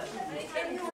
Yeah.